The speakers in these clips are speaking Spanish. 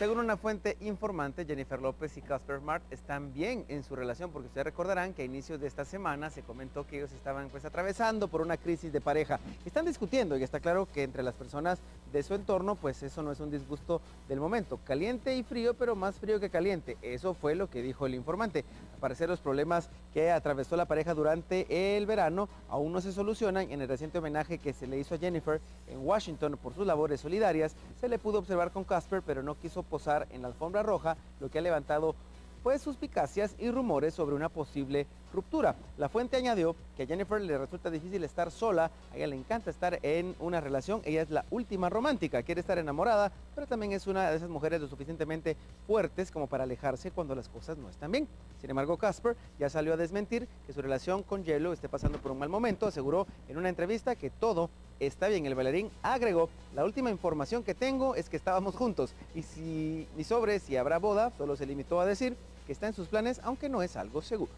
Según una fuente informante, Jennifer López y Casper Mart están bien en su relación, porque ustedes recordarán que a inicios de esta semana se comentó que ellos estaban pues atravesando por una crisis de pareja. Están discutiendo y está claro que entre las personas de su entorno, pues eso no es un disgusto del momento. Caliente y frío, pero más frío que caliente. Eso fue lo que dijo el informante. Al parecer los problemas que atravesó la pareja durante el verano aún no se solucionan. En el reciente homenaje que se le hizo a Jennifer en Washington por sus labores solidarias, se le pudo observar con Casper, pero no quiso posar en la alfombra roja, lo que ha levantado pues suspicacias y rumores sobre una posible ruptura. La fuente añadió que a Jennifer le resulta difícil estar sola, a ella le encanta estar en una relación, ella es la última romántica, quiere estar enamorada, pero también es una de esas mujeres lo suficientemente fuertes como para alejarse cuando las cosas no están bien. Sin embargo, Casper ya salió a desmentir que su relación con Yellow esté pasando por un mal momento, aseguró en una entrevista que todo está bien. El bailarín agregó, la última información que tengo es que estábamos juntos y si ni sobre si habrá boda, solo se limitó a decir que está en sus planes, aunque no es algo seguro.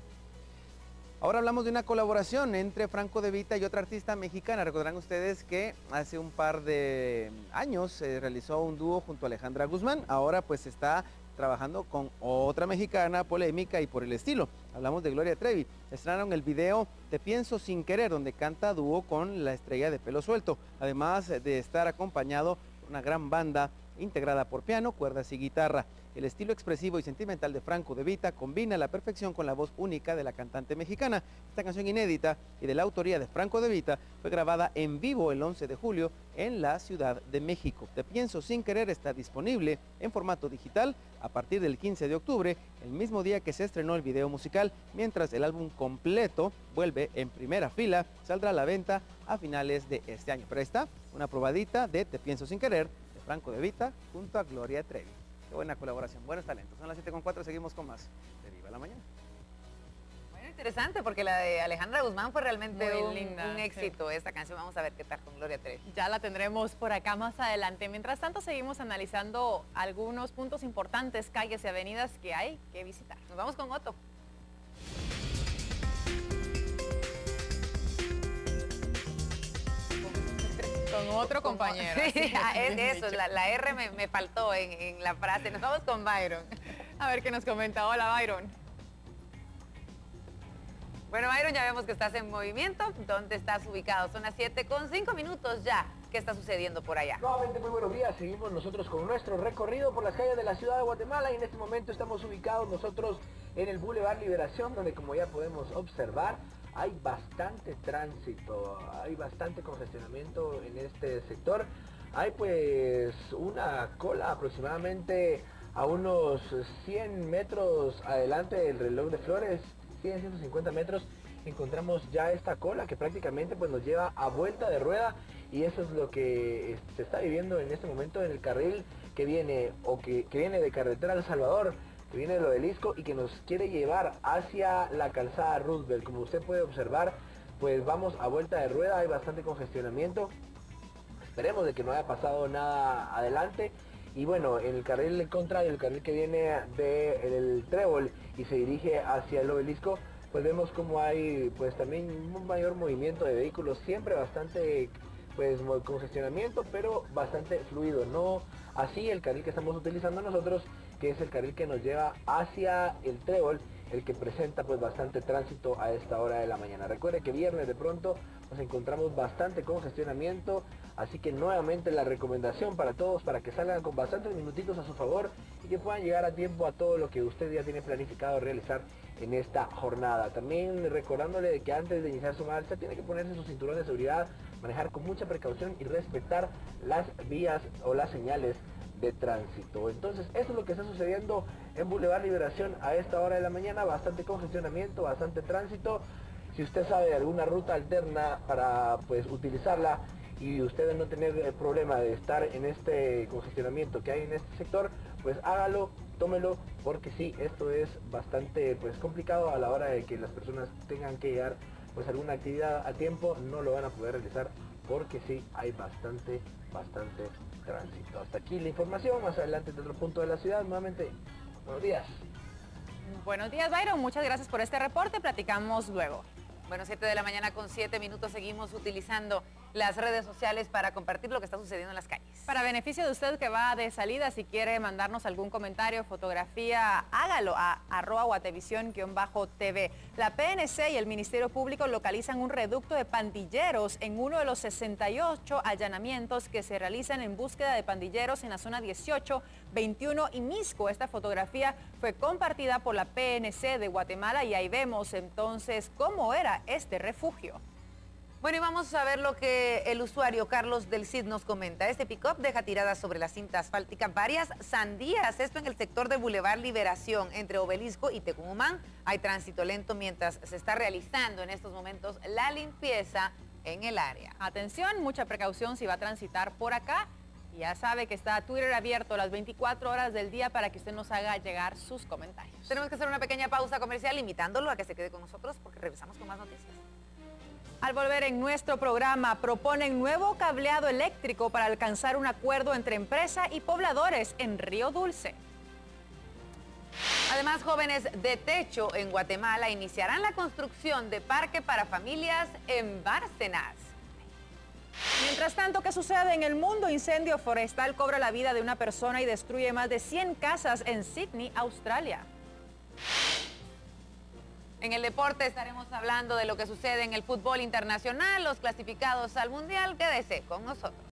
Ahora hablamos de una colaboración entre Franco De Vita y otra artista mexicana. Recordarán ustedes que hace un par de años se realizó un dúo junto a Alejandra Guzmán. Ahora pues está trabajando con otra mexicana polémica y por el estilo. Hablamos de Gloria Trevi. Estrenaron el video Te pienso sin querer, donde canta dúo con la estrella de pelo suelto. Además de estar acompañado por una gran banda integrada por piano, cuerdas y guitarra. El estilo expresivo y sentimental de Franco De Vita combina la perfección con la voz única de la cantante mexicana. Esta canción inédita y de la autoría de Franco De Vita fue grabada en vivo el 11 de julio en la Ciudad de México. Te pienso sin querer está disponible en formato digital a partir del 15 de octubre, el mismo día que se estrenó el video musical, mientras el álbum completo vuelve en primera fila, saldrá a la venta a finales de este año. Pero está una probadita de Te pienso sin querer Franco De Vita junto a Gloria Trevi buena colaboración, buenos talentos. Son las 7.4, seguimos con más de Viva la Mañana. Bueno, interesante porque la de Alejandra Guzmán fue realmente un, un, éxito. Esta canción, vamos a ver qué tal con Gloria Trevi. Ya la tendremos por acá más adelante. Mientras tanto, seguimos analizando algunos puntos importantes, calles y avenidas que hay que visitar. Nos vamos con Otto. Con otro compañero. Sí, ah, es eso, la, R me, faltó en, la frase. Nos vamos con Byron. A ver qué nos comenta. Hola, Byron. Bueno, Byron, ya vemos que estás en movimiento. ¿Dónde estás ubicado? Son las 7 con 5 minutos ya. ¿Qué está sucediendo por allá? Nuevamente, muy buenos días. Seguimos nosotros con nuestro recorrido por las calles de la ciudad de Guatemala y en este momento estamos ubicados nosotros en el Boulevard Liberación, donde como ya podemos observar, hay bastante tránsito, hay bastante congestionamiento en este sector. Hay pues una cola aproximadamente a unos 100 metros adelante del reloj de flores, 100, 150 metros, encontramos ya esta cola que prácticamente pues nos lleva a vuelta de rueda y eso es lo que se está viviendo en este momento en el carril que viene o que, que viene de carretera El Salvador que viene de lo del ISCO y que nos quiere llevar hacia la calzada Roosevelt. Como usted puede observar, pues vamos a vuelta de rueda, hay bastante congestionamiento. Esperemos de que no haya pasado nada adelante. Y bueno, en el carril contrario, el carril que viene del Trébol y se dirige hacia el obelisco, pues vemos como hay pues también un mayor movimiento de vehículos, siempre bastante pues congestionamiento, pero bastante fluido. No así el carril que estamos utilizando nosotros, que es el carril que nos lleva hacia el trébol, el que presenta pues bastante tránsito a esta hora de la mañana. Recuerde que viernes de pronto nos encontramos bastante congestionamiento, así que nuevamente la recomendación para todos para que salgan con bastantes minutitos a su favor y que puedan llegar a tiempo a todo lo que usted ya tiene planificado realizar en esta jornada. También recordándole que antes de iniciar su marcha tiene que ponerse su cinturón de seguridad, manejar con mucha precaución y respetar las vías o las señales de tránsito. Entonces, eso es lo que está sucediendo en Boulevard Liberación a esta hora de la mañana. Bastante congestionamiento, bastante tránsito. Si usted sabe alguna ruta alterna para pues utilizarla y usted no tener el problema de estar en este congestionamiento que hay en este sector, pues hágalo, tómelo, porque sí, esto es bastante pues complicado a la hora de que las personas tengan que llegar pues alguna actividad a tiempo, no lo van a poder realizar porque sí hay bastante, bastante tránsito. Hasta aquí la información, más adelante de otro punto de la ciudad, nuevamente, buenos días. Buenos días, Byron, muchas gracias por este reporte, platicamos luego. Bueno, 7 de la mañana con 7 minutos seguimos utilizando las redes sociales para compartir lo que está sucediendo en las calles. Para beneficio de usted que va de salida, si quiere mandarnos algún comentario, fotografía, hágalo a arroba guatevisión-tv. La PNC y el Ministerio Público localizan un reducto de pandilleros en uno de los 68 allanamientos que se realizan en búsqueda de pandilleros en la zona 18, 21 y Misco. Esta fotografía fue compartida por la PNC de Guatemala y ahí vemos entonces cómo era este refugio. Bueno, y vamos a ver lo que el usuario Carlos del Cid nos comenta. Este pick-up deja tiradas sobre la cinta asfáltica varias sandías. Esto en el sector de Boulevard Liberación, entre Obelisco y Tecumumán. Hay tránsito lento mientras se está realizando en estos momentos la limpieza en el área. Atención, mucha precaución si va a transitar por acá. Ya sabe que está Twitter abierto las 24 horas del día para que usted nos haga llegar sus comentarios. Tenemos que hacer una pequeña pausa comercial invitándolo a que se quede con nosotros porque revisamos con más noticias. Al volver en nuestro programa, proponen nuevo cableado eléctrico para alcanzar un acuerdo entre empresa y pobladores en Río Dulce. Además, jóvenes de techo en Guatemala iniciarán la construcción de parque para familias en Bárcenas. Mientras tanto, ¿qué sucede en el mundo? Incendio forestal cobra la vida de una persona y destruye más de 100 casas en Sydney, Australia. En el deporte estaremos hablando de lo que sucede en el fútbol internacional, los clasificados al Mundial. Quédese con nosotros.